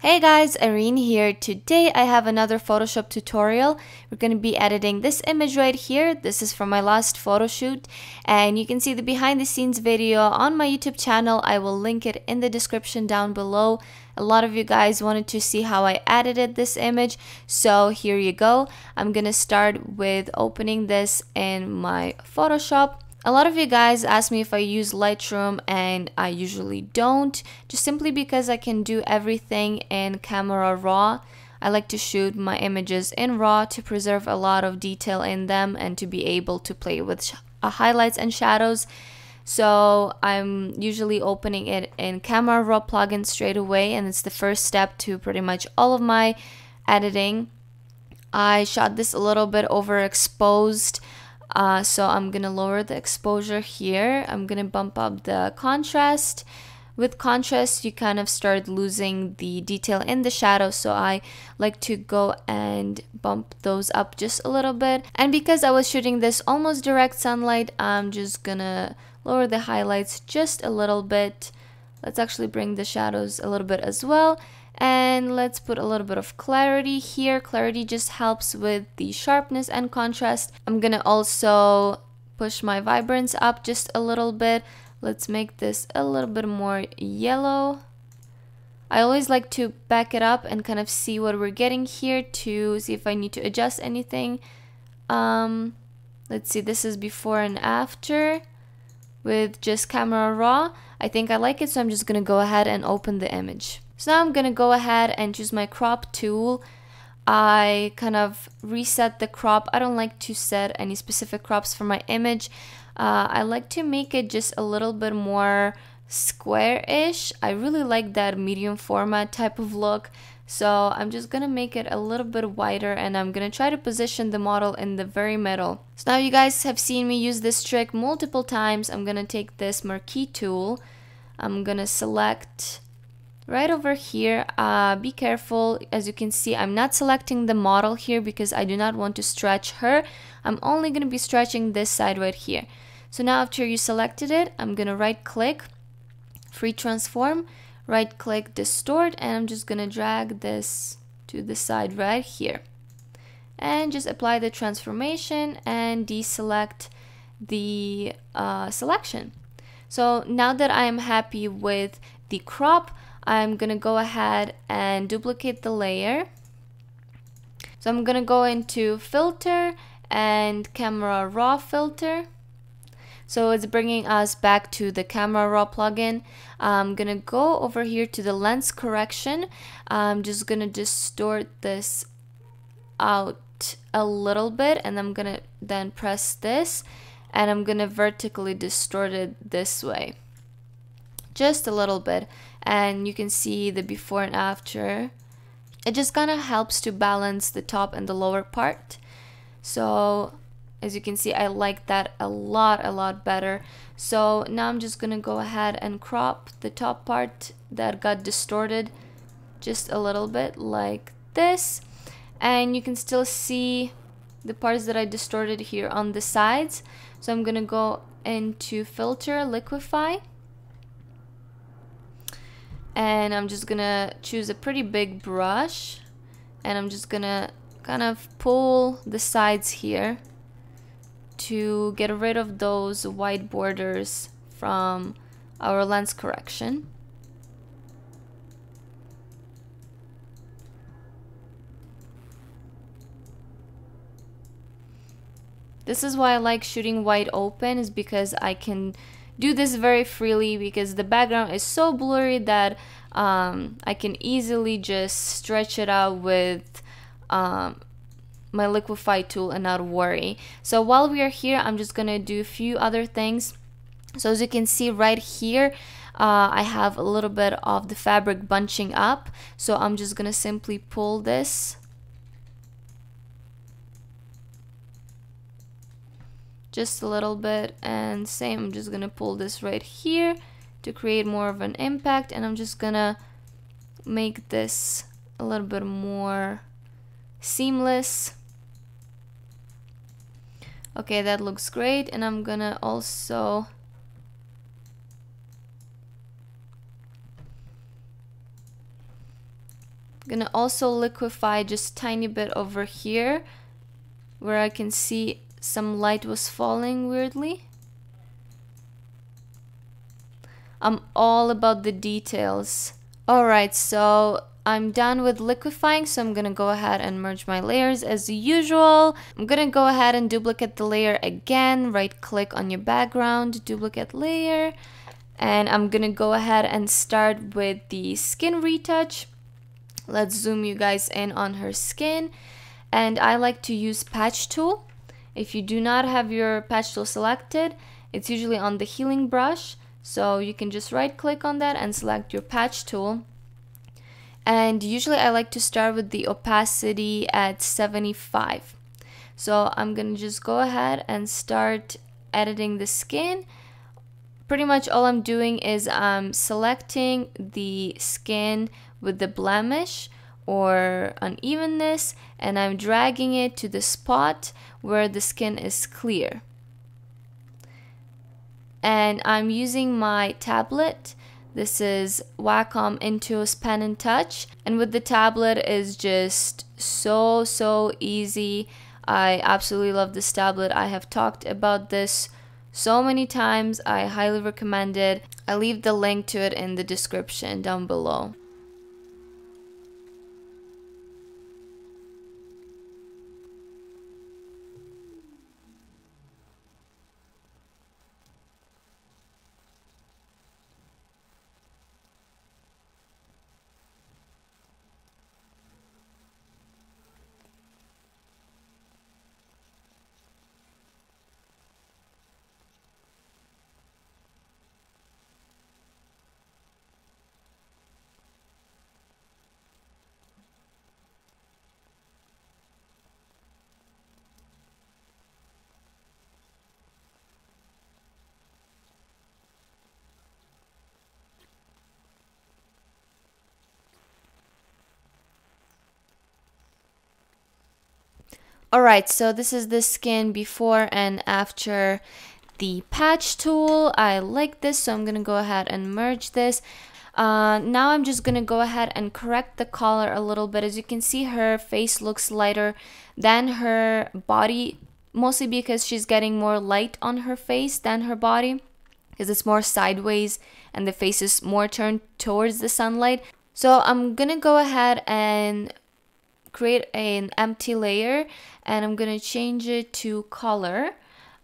Hey guys, Irene here. Today I have another Photoshop tutorial. We're going to be editing this image right here. This is from my last photo shoot and you can see the behind the scenes video on my YouTube channel. I will link it in the description down below. A lot of you guys wanted to see how I edited this image, so here you go. I'm going to start with opening this in my Photoshop. A lot of you guys ask me if I use Lightroom and I usually don't, just simply because I can do everything in Camera Raw. I like to shoot my images in RAW to preserve a lot of detail in them and to be able to play with uh, highlights and shadows. So I'm usually opening it in Camera Raw plugin straight away and it's the first step to pretty much all of my editing. I shot this a little bit overexposed uh, so I'm gonna lower the exposure here. I'm gonna bump up the contrast. With contrast, you kind of start losing the detail in the shadow. So I like to go and bump those up just a little bit. And because I was shooting this almost direct sunlight, I'm just gonna lower the highlights just a little bit. Let's actually bring the shadows a little bit as well and let's put a little bit of clarity here. Clarity just helps with the sharpness and contrast. I'm gonna also push my vibrance up just a little bit. Let's make this a little bit more yellow. I always like to back it up and kind of see what we're getting here to see if I need to adjust anything. Um, let's see this is before and after with just camera raw. I think I like it so I'm just gonna go ahead and open the image so now I'm gonna go ahead and choose my crop tool. I kind of reset the crop. I don't like to set any specific crops for my image. Uh, I like to make it just a little bit more square-ish. I really like that medium format type of look. So I'm just gonna make it a little bit wider and I'm gonna try to position the model in the very middle. So now you guys have seen me use this trick multiple times. I'm gonna take this marquee tool. I'm gonna select right over here uh, be careful. As you can see I'm not selecting the model here because I do not want to stretch her. I'm only going to be stretching this side right here. So now after you selected it I'm gonna right click free transform right click distort and I'm just gonna drag this to the side right here. And just apply the transformation and deselect the uh, selection. So now that I am happy with the crop I'm gonna go ahead and duplicate the layer. So I'm gonna go into filter and camera raw filter. So it's bringing us back to the camera raw plugin. I'm gonna go over here to the lens correction. I'm just gonna distort this out a little bit and I'm gonna then press this and I'm gonna vertically distort it this way just a little bit and you can see the before and after. It just kind of helps to balance the top and the lower part. So as you can see I like that a lot a lot better. So now I'm just gonna go ahead and crop the top part that got distorted just a little bit like this. And you can still see the parts that I distorted here on the sides. So I'm gonna go into filter liquify and I'm just gonna choose a pretty big brush and I'm just gonna kind of pull the sides here to get rid of those white borders from our lens correction. This is why I like shooting wide open is because I can do this very freely because the background is so blurry that um, I can easily just stretch it out with um, my liquify tool and not worry. So while we are here, I'm just gonna do a few other things. So as you can see right here, uh, I have a little bit of the fabric bunching up. So I'm just gonna simply pull this just a little bit and same I'm just gonna pull this right here to create more of an impact and I'm just gonna make this a little bit more seamless. Okay that looks great and I'm gonna also gonna also liquefy just tiny bit over here where I can see some light was falling weirdly. I'm all about the details. Alright, so I'm done with liquefying, so I'm gonna go ahead and merge my layers as usual. I'm gonna go ahead and duplicate the layer again, right click on your background, duplicate layer, and I'm gonna go ahead and start with the skin retouch. Let's zoom you guys in on her skin. And I like to use patch tool. If you do not have your patch tool selected, it's usually on the healing brush. So you can just right click on that and select your patch tool. And usually I like to start with the opacity at 75. So I'm gonna just go ahead and start editing the skin. Pretty much all I'm doing is I'm selecting the skin with the blemish or unevenness and I'm dragging it to the spot where the skin is clear. And I'm using my tablet. This is Wacom Intuos Pen and Touch. And with the tablet is just so, so easy. I absolutely love this tablet. I have talked about this so many times. I highly recommend it. I leave the link to it in the description down below. Alright, so this is the skin before and after the patch tool. I like this, so I'm to go ahead and merge this. Uh, now I'm just to go ahead and correct the color a little bit. As you can see, her face looks lighter than her body, mostly because she's getting more light on her face than her body because it's more sideways and the face is more turned towards the sunlight. So I'm to go ahead and create an empty layer and I'm gonna change it to color.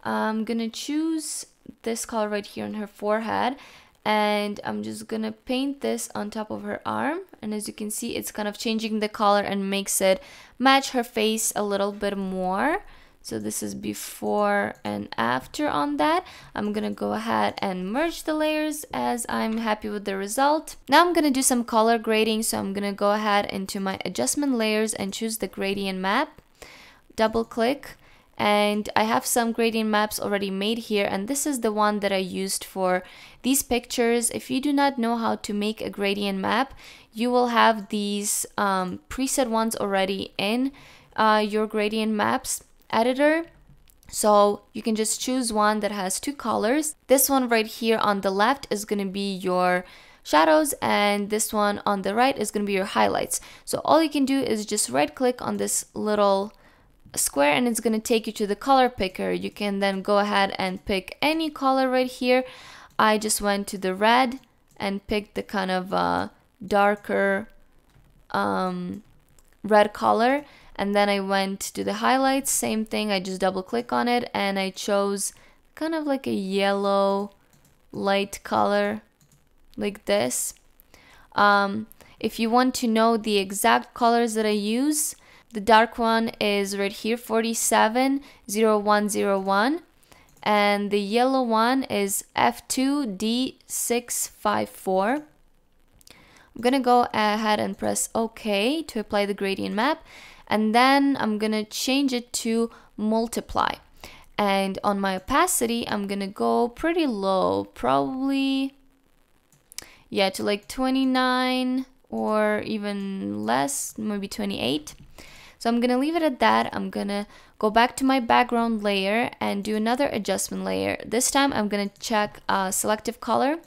I'm gonna choose this color right here on her forehead and I'm just gonna paint this on top of her arm and as you can see it's kind of changing the color and makes it match her face a little bit more so this is before and after on that. I'm gonna go ahead and merge the layers as I'm happy with the result. Now I'm gonna do some color grading. So I'm gonna go ahead into my adjustment layers and choose the gradient map. Double click and I have some gradient maps already made here and this is the one that I used for these pictures. If you do not know how to make a gradient map, you will have these um, preset ones already in uh, your gradient maps editor. So you can just choose one that has two colors. This one right here on the left is going to be your shadows and this one on the right is going to be your highlights. So all you can do is just right click on this little square and it's going to take you to the color picker. You can then go ahead and pick any color right here. I just went to the red and picked the kind of uh, darker um, red color and then I went to the highlights same thing I just double click on it and I chose kind of like a yellow light color like this. Um, if you want to know the exact colors that I use the dark one is right here 470101 and the yellow one is F2D654 I'm gonna go ahead and press OK to apply the gradient map and then I'm gonna change it to multiply. And on my opacity I'm gonna go pretty low probably yeah to like 29 or even less maybe 28 so I'm gonna leave it at that. I'm gonna go back to my background layer and do another adjustment layer. This time I'm gonna check uh, selective color.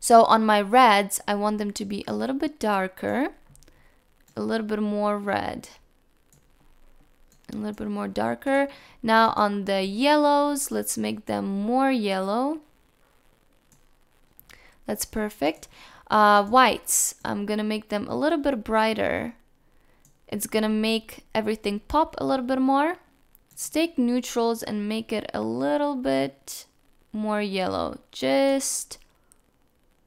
So on my reds I want them to be a little bit darker a little bit more red. A little bit more darker. Now on the yellows let's make them more yellow. That's perfect. Uh, whites I'm gonna make them a little bit brighter. It's gonna make everything pop a little bit more. Let's take neutrals and make it a little bit more yellow. Just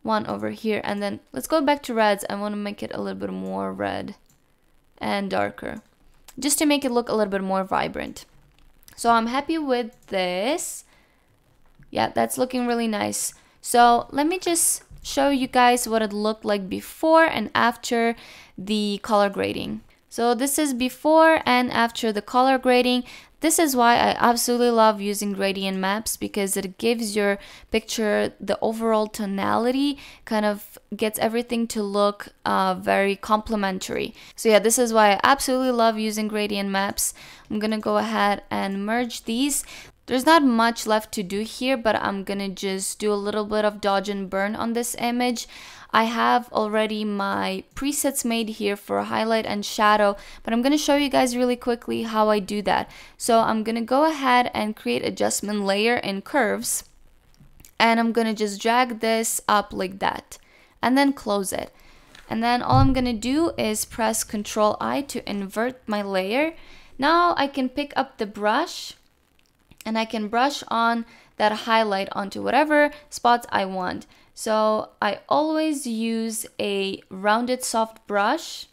one over here and then let's go back to reds. I want to make it a little bit more red and darker just to make it look a little bit more vibrant. So I'm happy with this. Yeah that's looking really nice. So let me just show you guys what it looked like before and after the color grading. So this is before and after the color grading this is why I absolutely love using gradient maps because it gives your picture the overall tonality, kind of gets everything to look uh, very complementary. So yeah, this is why I absolutely love using gradient maps. I'm gonna go ahead and merge these. There's not much left to do here, but I'm gonna just do a little bit of dodge and burn on this image. I have already my presets made here for highlight and shadow, but I'm going to show you guys really quickly how I do that. So I'm going to go ahead and create adjustment layer in curves, and I'm going to just drag this up like that, and then close it. And then all I'm going to do is press Control I to invert my layer. Now I can pick up the brush and I can brush on that highlight onto whatever spots I want. So I always use a rounded soft brush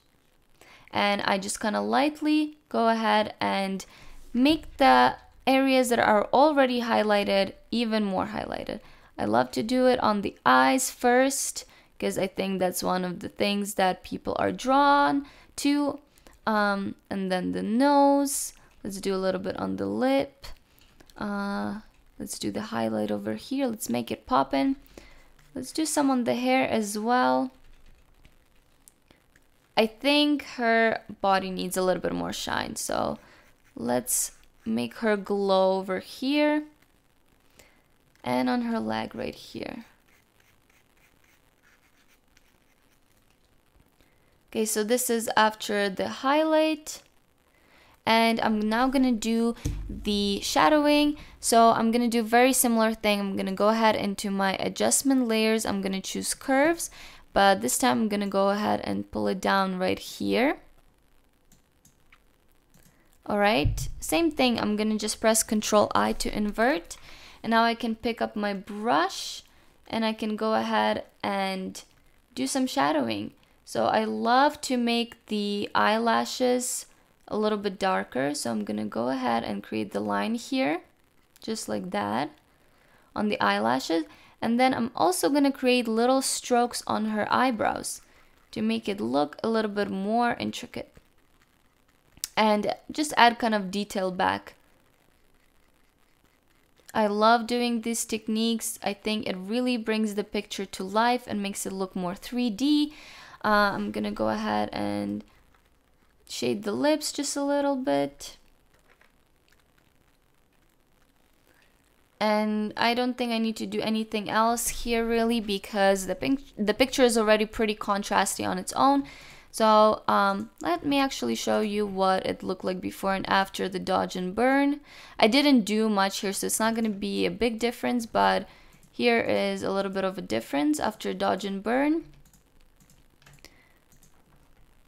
and I just kind of lightly go ahead and make the areas that are already highlighted even more highlighted. I love to do it on the eyes first because I think that's one of the things that people are drawn to. Um, and then the nose. Let's do a little bit on the lip. Uh, let's do the highlight over here. Let's make it pop in. Let's do some on the hair as well. I think her body needs a little bit more shine, so let's make her glow over here and on her leg right here. Okay, so this is after the highlight and I'm now gonna do the shadowing. So I'm gonna do very similar thing. I'm gonna go ahead into my adjustment layers. I'm gonna choose curves but this time I'm gonna go ahead and pull it down right here. Alright same thing. I'm gonna just press ctrl I to invert. And now I can pick up my brush and I can go ahead and do some shadowing. So I love to make the eyelashes a little bit darker. So I'm going to go ahead and create the line here, just like that, on the eyelashes. And then I'm also going to create little strokes on her eyebrows to make it look a little bit more intricate. And just add kind of detail back. I love doing these techniques. I think it really brings the picture to life and makes it look more 3D. Uh, I'm gonna go ahead and shade the lips just a little bit. And I don't think I need to do anything else here really because the, pic the picture is already pretty contrasty on its own. So um, let me actually show you what it looked like before and after the dodge and burn. I didn't do much here, so it's not going to be a big difference, but here is a little bit of a difference after dodge and burn.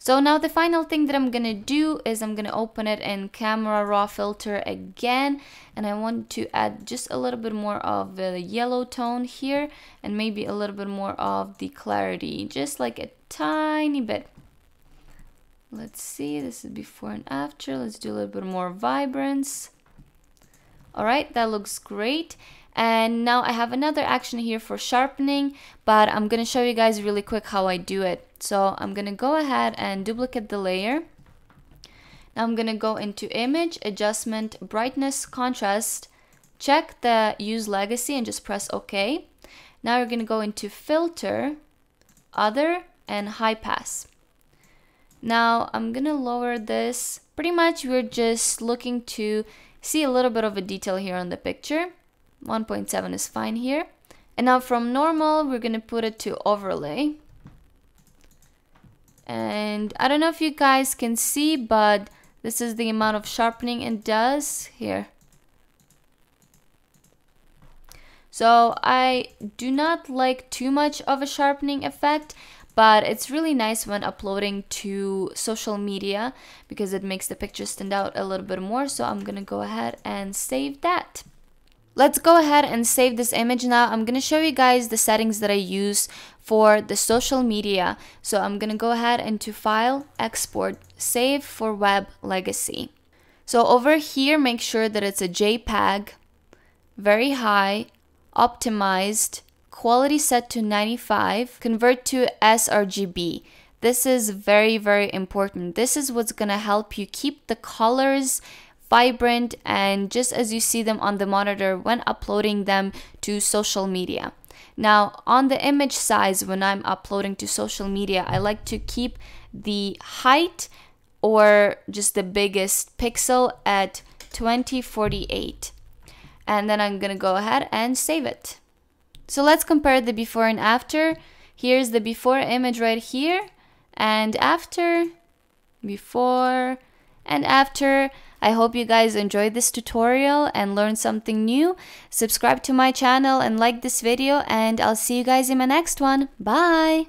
So now the final thing that I'm gonna do is I'm gonna open it in camera raw filter again and I want to add just a little bit more of the yellow tone here and maybe a little bit more of the clarity just like a tiny bit. Let's see this is before and after. Let's do a little bit more vibrance. All right that looks great and now I have another action here for sharpening, but I'm going to show you guys really quick how I do it. So I'm going to go ahead and duplicate the layer. Now I'm going to go into image, adjustment, brightness, contrast, check the use legacy and just press OK. Now we're going to go into filter, other, and high pass. Now I'm going to lower this. Pretty much we're just looking to see a little bit of a detail here on the picture. 1.7 is fine here. And now from normal, we're going to put it to overlay. And I don't know if you guys can see, but this is the amount of sharpening it does here. So I do not like too much of a sharpening effect, but it's really nice when uploading to social media because it makes the picture stand out a little bit more. So I'm gonna go ahead and save that. Let's go ahead and save this image now. I'm gonna show you guys the settings that I use for the social media. So I'm gonna go ahead and to File, Export, Save for Web Legacy. So over here, make sure that it's a JPEG, very high, optimized, quality set to 95, convert to sRGB. This is very, very important. This is what's gonna help you keep the colors vibrant and just as you see them on the monitor when uploading them to social media. Now, on the image size, when I'm uploading to social media, I like to keep the height or just the biggest pixel at 2048 and then I'm gonna go ahead and save it. So let's compare the before and after. Here's the before image right here and after, before and after. I hope you guys enjoyed this tutorial and learned something new. Subscribe to my channel and like this video and I'll see you guys in my next one. Bye!